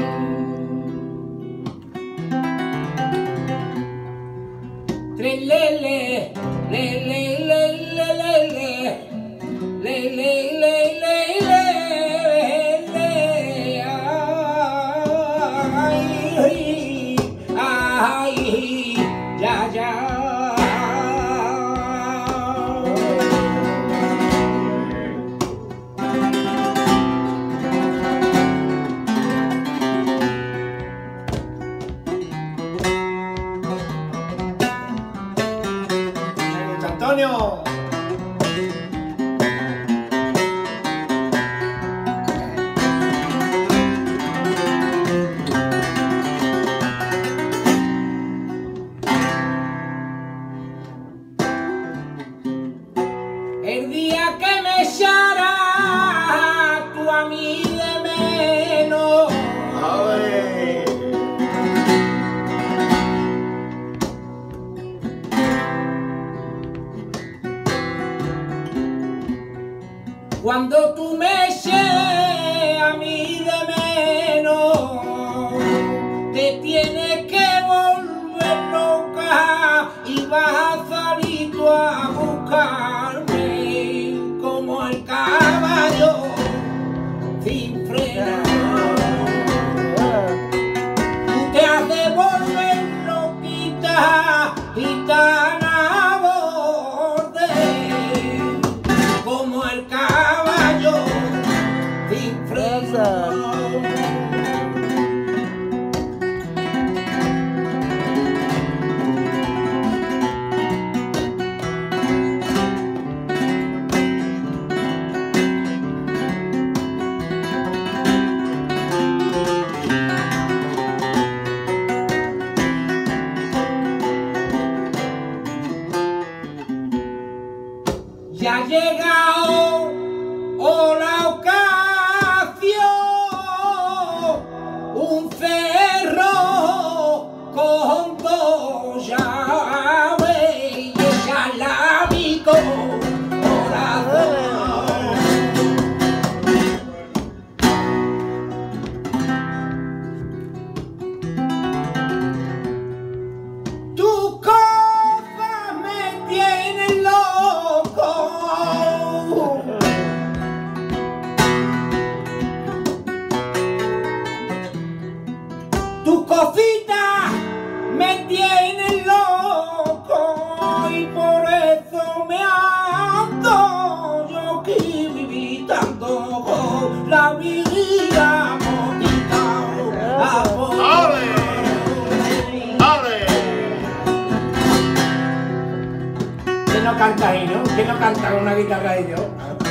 Thank you. 하며 y vas solito a buscarme como el caballo sin frenar. जागेगा। ¿Quién no canta ahí, no? ¿Quién no canta con una guitarra ahí yo?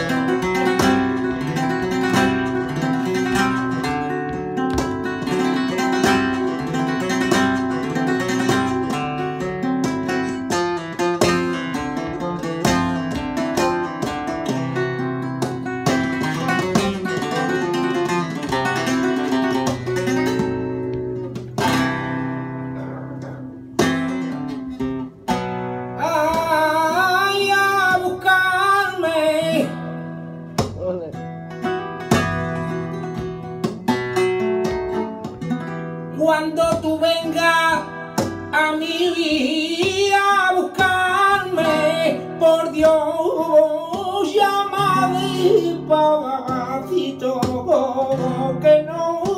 yo llama de que no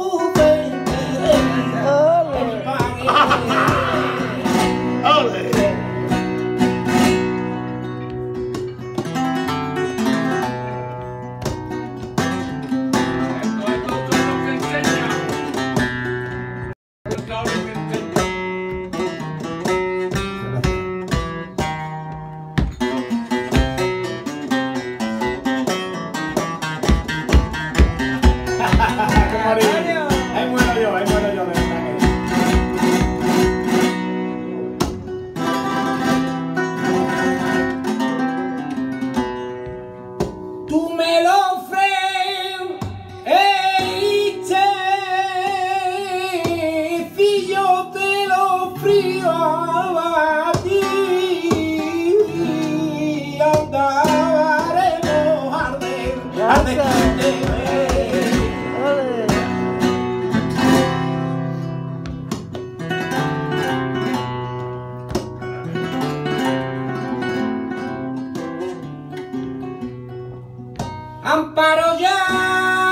Amparo ya.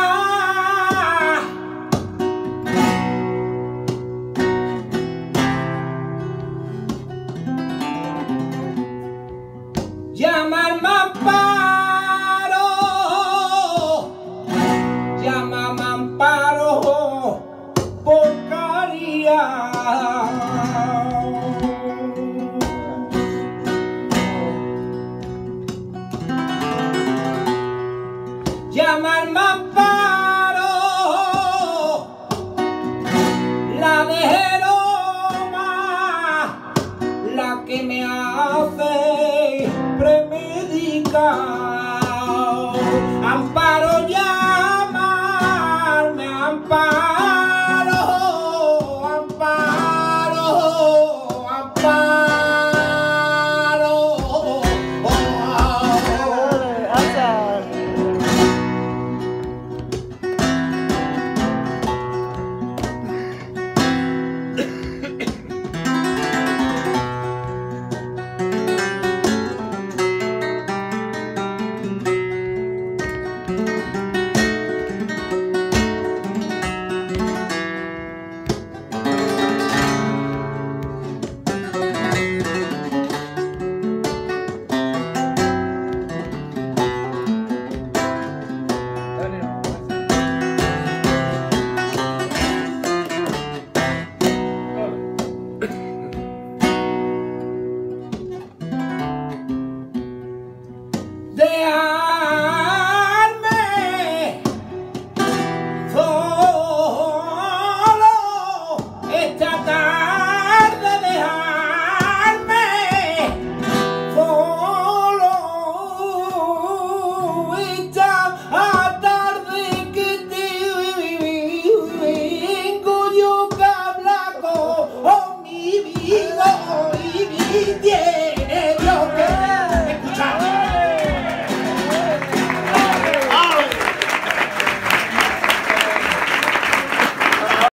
arma para